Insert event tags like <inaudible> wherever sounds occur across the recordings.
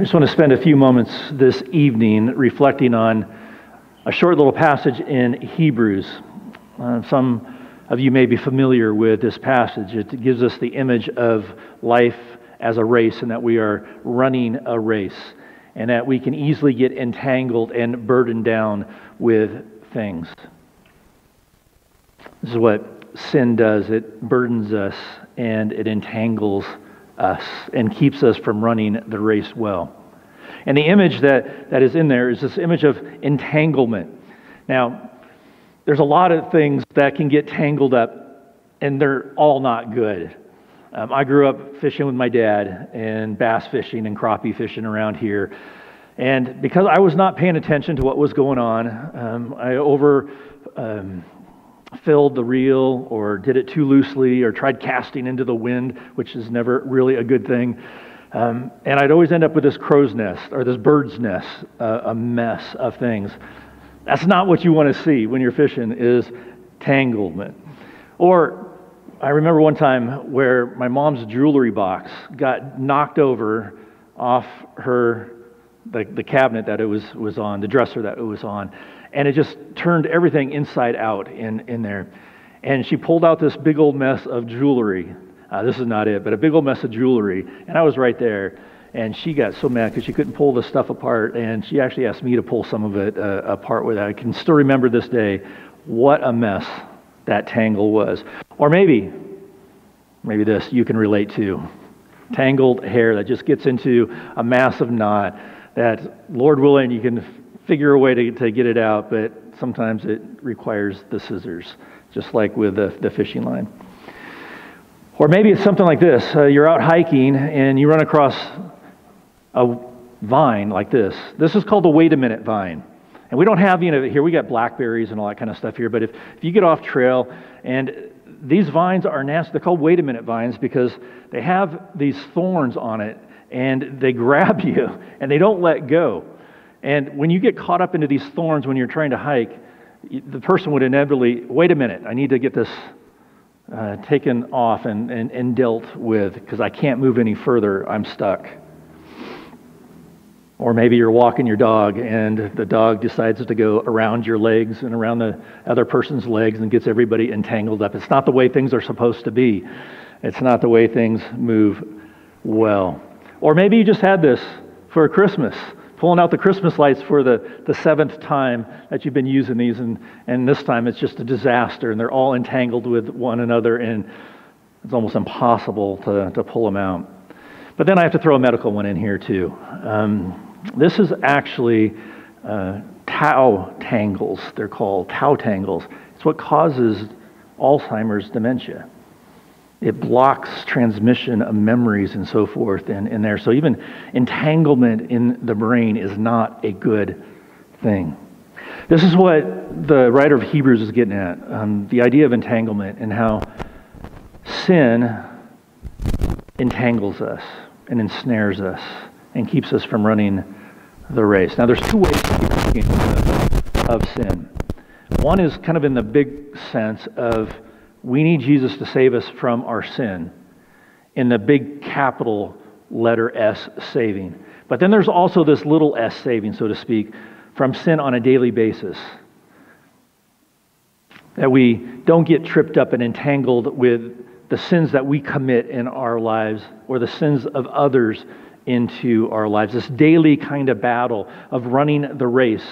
I just want to spend a few moments this evening reflecting on a short little passage in Hebrews. Uh, some of you may be familiar with this passage. It gives us the image of life as a race and that we are running a race and that we can easily get entangled and burdened down with things. This is what sin does it burdens us and it entangles us and keeps us from running the race well. And the image that, that is in there is this image of entanglement. Now, there's a lot of things that can get tangled up, and they're all not good. Um, I grew up fishing with my dad and bass fishing and crappie fishing around here. And because I was not paying attention to what was going on, um, I over um, filled the reel or did it too loosely or tried casting into the wind, which is never really a good thing. Um, and I'd always end up with this crow's nest or this bird's nest, uh, a mess of things. That's not what you want to see when you're fishing is tanglement. Or I remember one time where my mom's jewelry box got knocked over off her the, the cabinet that it was, was on, the dresser that it was on and it just turned everything inside out in, in there. And she pulled out this big old mess of jewelry. Uh, this is not it, but a big old mess of jewelry. And I was right there. And she got so mad because she couldn't pull the stuff apart. And she actually asked me to pull some of it uh, apart with that. I can still remember this day what a mess that tangle was. Or maybe, maybe this you can relate to tangled hair that just gets into a massive knot that, Lord willing, you can figure a way to, to get it out, but sometimes it requires the scissors, just like with the, the fishing line. Or maybe it's something like this uh, you're out hiking and you run across a vine like this. This is called the wait a minute vine. And we don't have, you know, here we got blackberries and all that kind of stuff here, but if, if you get off trail and these vines are nasty, they're called wait a minute vines because they have these thorns on it and they <laughs> grab you and they don't let go. And when you get caught up into these thorns when you're trying to hike, the person would inevitably, wait a minute, I need to get this uh, taken off and, and, and dealt with because I can't move any further. I'm stuck. Or maybe you're walking your dog and the dog decides to go around your legs and around the other person's legs and gets everybody entangled up. It's not the way things are supposed to be, it's not the way things move well. Or maybe you just had this for Christmas pulling out the Christmas lights for the, the seventh time that you've been using these, and, and this time it's just a disaster, and they're all entangled with one another, and it's almost impossible to, to pull them out. But then I have to throw a medical one in here, too. Um, this is actually uh, tau tangles, they're called tau tangles. It's what causes Alzheimer's dementia it blocks transmission of memories and so forth in, in there. So even entanglement in the brain is not a good thing. This is what the writer of Hebrews is getting at um, the idea of entanglement and how sin entangles us and ensnares us and keeps us from running the race. Now, there's two ways to be of, of sin. One is kind of in the big sense of we need Jesus to save us from our sin in the big capital letter S saving. But then there's also this little s saving, so to speak, from sin on a daily basis. That we don't get tripped up and entangled with the sins that we commit in our lives or the sins of others into our lives. This daily kind of battle of running the race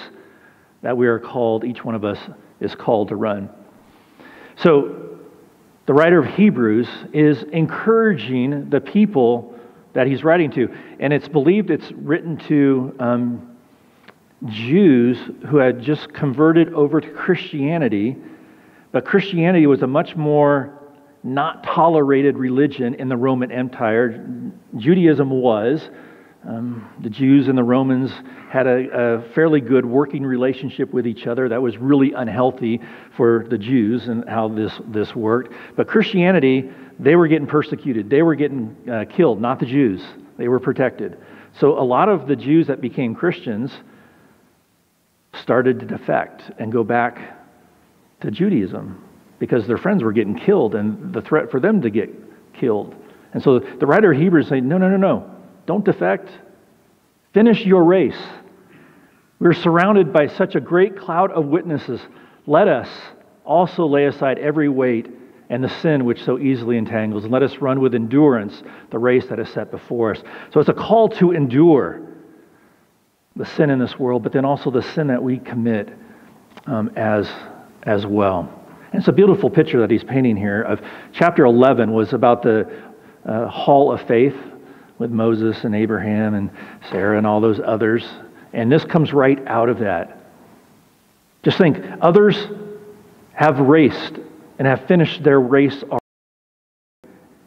that we are called, each one of us is called to run. So, the writer of Hebrews is encouraging the people that he's writing to. And it's believed it's written to um, Jews who had just converted over to Christianity, but Christianity was a much more not tolerated religion in the Roman Empire. Judaism was. Um, the Jews and the Romans had a, a, fairly good working relationship with each other. That was really unhealthy for the Jews and how this, this worked. But Christianity, they were getting persecuted. They were getting uh, killed, not the Jews. They were protected. So a lot of the Jews that became Christians started to defect and go back to Judaism because their friends were getting killed and the threat for them to get killed. And so the writer of Hebrews saying, no, no, no, no. Don't defect. Finish your race. We're surrounded by such a great cloud of witnesses. Let us also lay aside every weight and the sin which so easily entangles, and let us run with endurance the race that is set before us. So it's a call to endure the sin in this world, but then also the sin that we commit um, as, as well. It's a beautiful picture that he's painting here of chapter 11 was about the uh, hall of faith with Moses and Abraham and Sarah and all those others. And this comes right out of that. Just think others have raced and have finished their race already.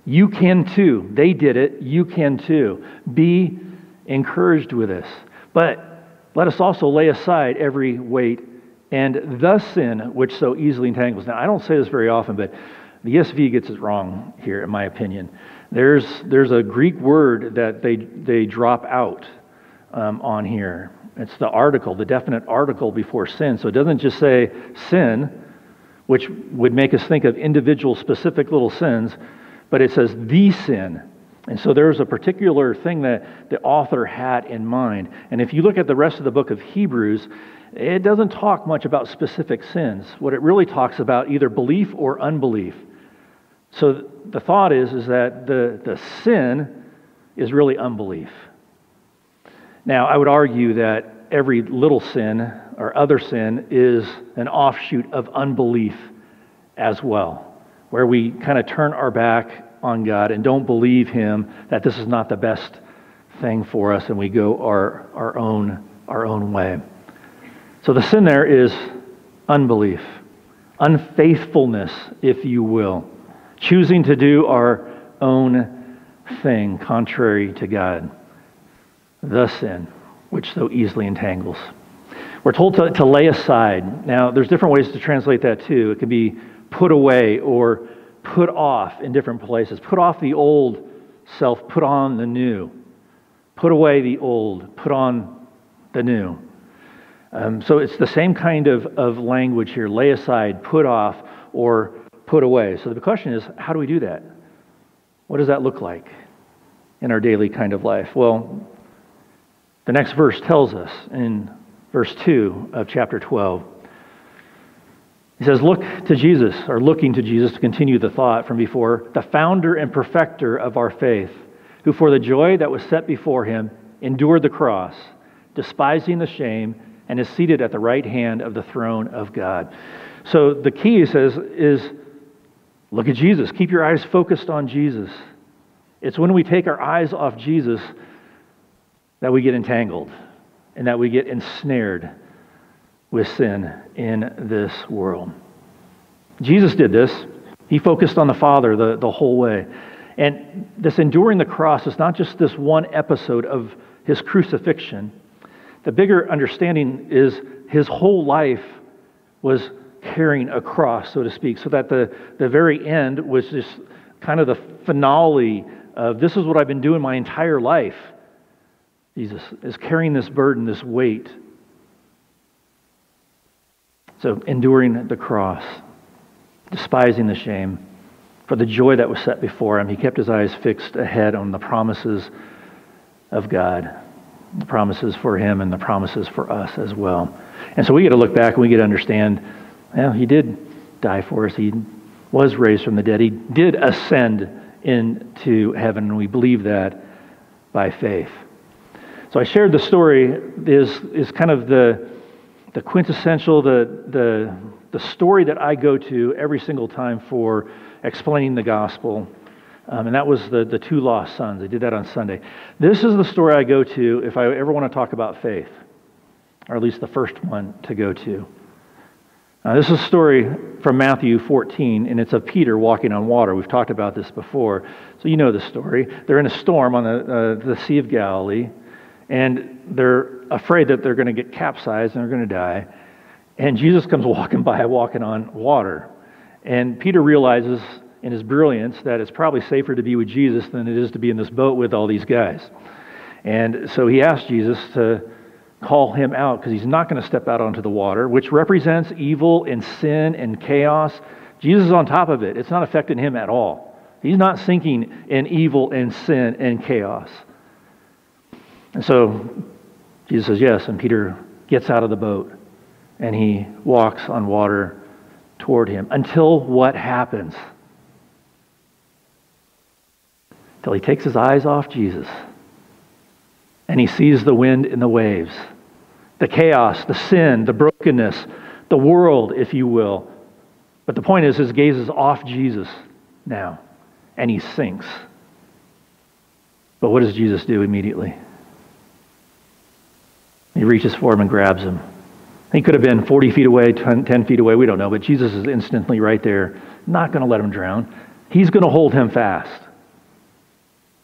You can too. They did it. You can too. Be encouraged with this. But let us also lay aside every weight and the sin which so easily entangles. Now, I don't say this very often, but the ESV gets it wrong here, in my opinion. There's, there's a Greek word that they, they drop out um, on here. It's the article, the definite article before sin. So it doesn't just say sin, which would make us think of individual specific little sins, but it says the sin. And so there's a particular thing that the author had in mind. And if you look at the rest of the book of Hebrews, it doesn't talk much about specific sins. What it really talks about either belief or unbelief. So the thought is, is that the, the sin is really unbelief. Now, I would argue that every little sin or other sin is an offshoot of unbelief as well, where we kind of turn our back on God and don't believe Him that this is not the best thing for us and we go our, our, own, our own way. So the sin there is unbelief, unfaithfulness, if you will, choosing to do our own thing contrary to God. The sin, which so easily entangles. We're told to, to lay aside. Now, there's different ways to translate that too. It can be put away or put off in different places. Put off the old self, put on the new. Put away the old, put on the new. Um, so it's the same kind of, of language here lay aside, put off, or put away. So the question is how do we do that? What does that look like in our daily kind of life? Well, the next verse tells us in verse 2 of chapter 12. He says, Look to Jesus, or looking to Jesus to continue the thought from before, the founder and perfecter of our faith, who for the joy that was set before him endured the cross, despising the shame, and is seated at the right hand of the throne of God. So the key, he says, is look at Jesus. Keep your eyes focused on Jesus. It's when we take our eyes off Jesus that we get entangled and that we get ensnared with sin in this world. Jesus did this. He focused on the Father the, the whole way. And this enduring the cross is not just this one episode of his crucifixion. The bigger understanding is his whole life was carrying a cross, so to speak, so that the, the very end was just kind of the finale of this is what I've been doing my entire life. Jesus is carrying this burden, this weight. So, enduring the cross, despising the shame, for the joy that was set before him, he kept his eyes fixed ahead on the promises of God, the promises for him and the promises for us as well. And so we get to look back and we get to understand, well, he did die for us. He was raised from the dead. He did ascend into heaven, and we believe that by faith. So I shared the story is, is kind of the the quintessential, the, the, the story that I go to every single time for explaining the gospel. Um, and that was the, the two lost sons. I did that on Sunday. This is the story I go to if I ever want to talk about faith, or at least the first one to go to. Now, this is a story from Matthew 14, and it's of Peter walking on water. We've talked about this before, so you know the story. They're in a storm on the, uh, the Sea of Galilee, and they're afraid that they're going to get capsized and they're going to die. And Jesus comes <laughs> walking by, walking on water. And Peter realizes in his brilliance that it's probably safer to be with Jesus than it is to be in this boat with all these guys. And so he asks Jesus to call him out because he's not going to step out onto the water, which represents evil and sin and chaos. Jesus is on top of it. It's not affecting him at all. He's not sinking in evil and sin and chaos. And so Jesus says, Yes. And Peter gets out of the boat and he walks on water toward him until what happens? Till he takes his eyes off Jesus and he sees the wind and the waves, the chaos, the sin, the brokenness, the world, if you will. But the point is, his gaze is off Jesus now, and he sinks. But what does Jesus do immediately? He reaches for him and grabs him. He could have been 40 feet away, 10, 10 feet away, we don't know, but Jesus is instantly right there, not going to let him drown. He's going to hold him fast.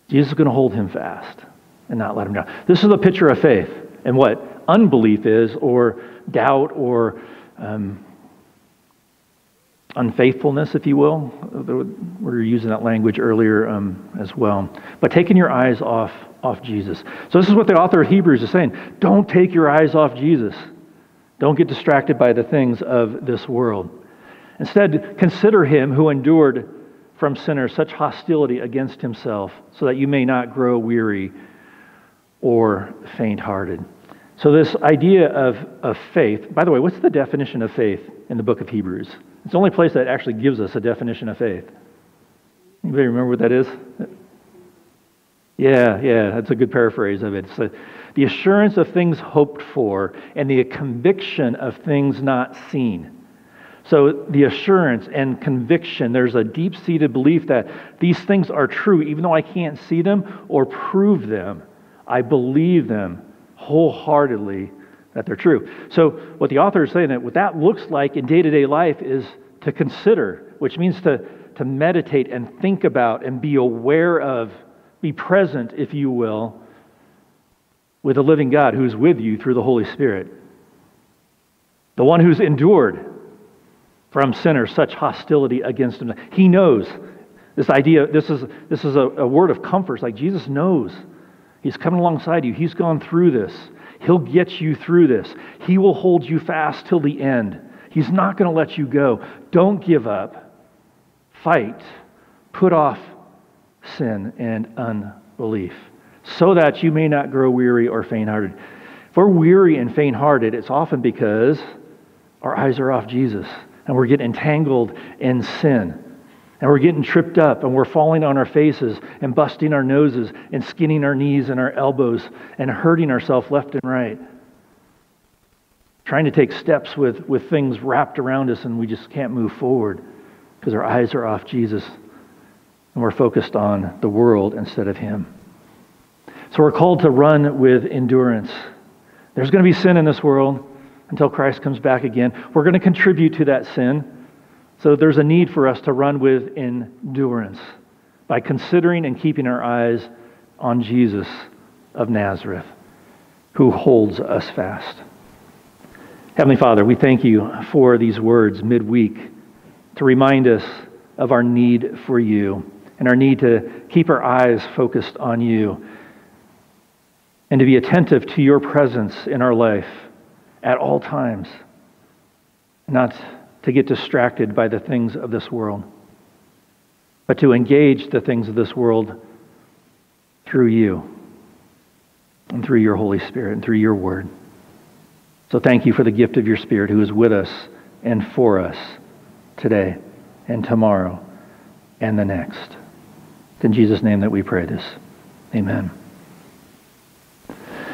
Jesus is going to hold him fast and not let him down. This is a picture of faith and what unbelief is, or doubt, or um, unfaithfulness, if you will. We were using that language earlier um, as well. But taking your eyes off, off Jesus. So, this is what the author of Hebrews is saying. Don't take your eyes off Jesus. Don't get distracted by the things of this world. Instead, consider him who endured from sinners such hostility against himself, so that you may not grow weary or faint hearted. So, this idea of, of faith, by the way, what's the definition of faith in the book of Hebrews? It's the only place that actually gives us a definition of faith. Anybody remember what that is? Yeah, yeah, that's a good paraphrase of it. It's a, the assurance of things hoped for and the conviction of things not seen. So, the assurance and conviction, there's a deep seated belief that these things are true, even though I can't see them or prove them. I believe them wholeheartedly that they're true. So, what the author is saying that what that looks like in day to day life is to consider, which means to, to meditate and think about and be aware of, be present, if you will, with the living God who's with you through the Holy Spirit. The one who's endured from sinners such hostility against him. He knows this idea, this is, this is a, a word of comfort. It's like Jesus knows He's coming alongside you. He's gone through this. He'll get you through this. He will hold you fast till the end. He's not going to let you go. Don't give up. Fight. Put off sin and unbelief so that you may not grow weary or faint hearted. If we're weary and faint hearted, it's often because our eyes are off Jesus and we're getting entangled in sin. And we're getting tripped up and we're falling on our faces and busting our noses and skinning our knees and our elbows and hurting ourselves left and right. Trying to take steps with, with things wrapped around us and we just can't move forward because our eyes are off Jesus and we're focused on the world instead of Him. So we're called to run with endurance. There's going to be sin in this world until Christ comes back again. We're going to contribute to that sin. So there's a need for us to run with endurance by considering and keeping our eyes on Jesus of Nazareth, who holds us fast. Heavenly Father, we thank you for these words midweek to remind us of our need for you and our need to keep our eyes focused on you and to be attentive to your presence in our life at all times, not to get distracted by the things of this world, but to engage the things of this world through you and through your Holy Spirit and through your word. So thank you for the gift of your Spirit who is with us and for us today and tomorrow and the next. It's in Jesus' name that we pray this. Amen.